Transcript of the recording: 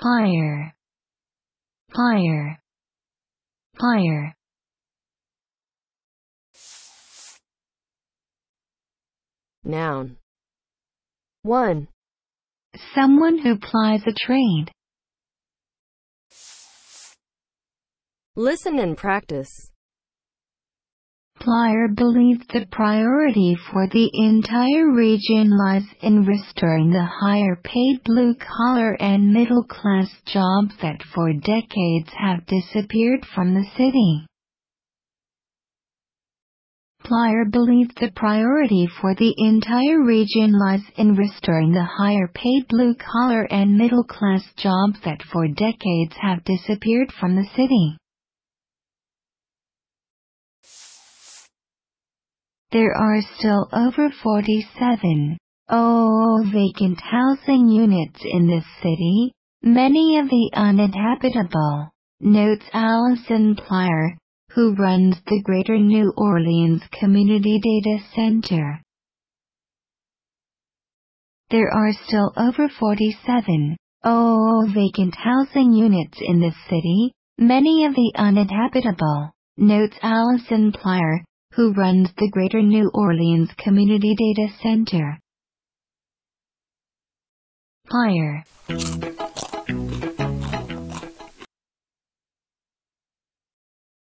plyer, plyer, plyer. Noun. 1. Someone who plies a trade. Listen and practice. Plyer believes the priority for the entire region lies in restoring the higher paid blue collar and middle class jobs that for decades have disappeared from the city. Plyer believes the priority for the entire region lies in restoring the higher paid blue collar and middle class jobs that for decades have disappeared from the city. There are still over 47 oh, vacant housing units in this city, many of the uninhabitable, notes Allison Plyer, who runs the Greater New Orleans Community Data Center. There are still over 47 oh, vacant housing units in this city, many of the uninhabitable, notes Allison Plyer, who runs the Greater New Orleans Community Data Center. Plyer.